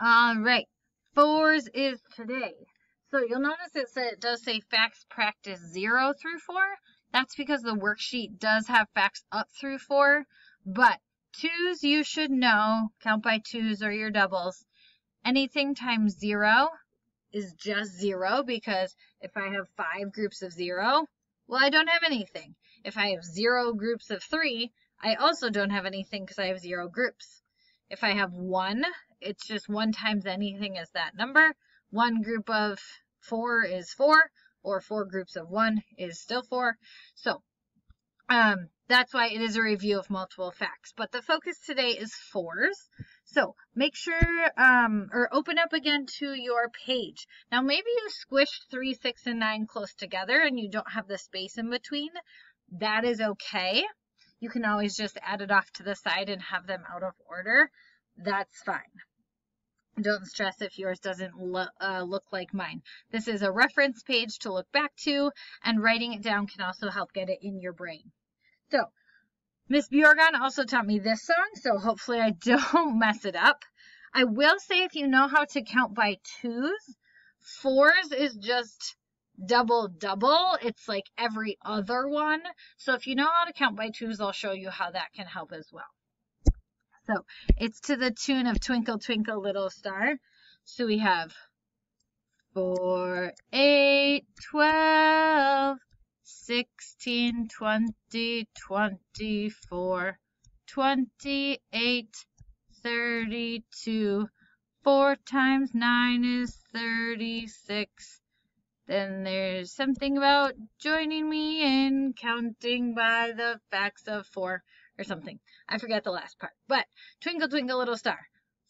All right, fours is today. So you'll notice it, say, it does say facts practice 0 through 4. That's because the worksheet does have facts up through 4, but twos you should know, count by twos or your doubles. Anything times 0 is just 0 because if I have 5 groups of 0, well, I don't have anything. If I have 0 groups of 3, I also don't have anything because I have 0 groups. If I have 1, it's just 1 times anything is that number. One group of four is four, or four groups of one is still four. So um, that's why it is a review of multiple facts. But the focus today is fours. So make sure, um, or open up again to your page. Now maybe you squished three, six, and nine close together and you don't have the space in between. That is okay. You can always just add it off to the side and have them out of order. That's fine. Don't stress if yours doesn't lo uh, look like mine. This is a reference page to look back to, and writing it down can also help get it in your brain. So, Miss Bjorgan also taught me this song, so hopefully I don't mess it up. I will say if you know how to count by twos, fours is just double double. It's like every other one. So if you know how to count by twos, I'll show you how that can help as well. So it's to the tune of Twinkle Twinkle Little Star. So we have 4, 8, 12, 16, 20, 24, 28, 32. 4 times 9 is 36. Then there's something about joining me in counting by the facts of 4 or something. I forget the last part. But Twinkle Twinkle Little Star.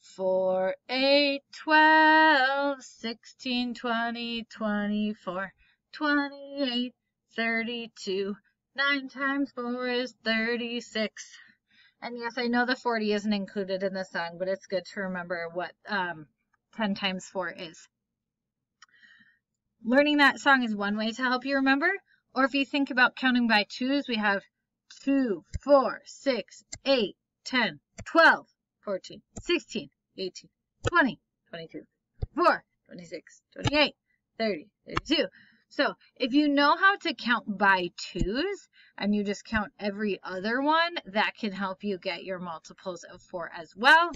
4, 8, 12, 16, 20, 24, 28, 32. 9 times 4 is 36. And yes, I know the 40 isn't included in the song, but it's good to remember what um, 10 times 4 is. Learning that song is one way to help you remember. Or if you think about counting by twos, we have 2, 4, 6, 8, 10, 12, 14, 16, 18, 20, 22, 24, 26, 28, 30, 32. So if you know how to count by twos and you just count every other one, that can help you get your multiples of four as well.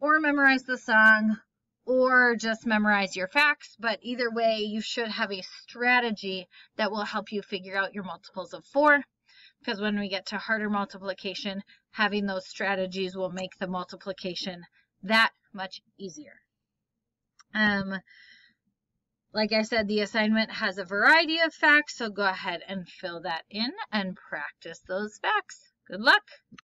Or memorize the song or just memorize your facts. But either way, you should have a strategy that will help you figure out your multiples of four because when we get to harder multiplication, having those strategies will make the multiplication that much easier. Um, like I said, the assignment has a variety of facts, so go ahead and fill that in and practice those facts. Good luck!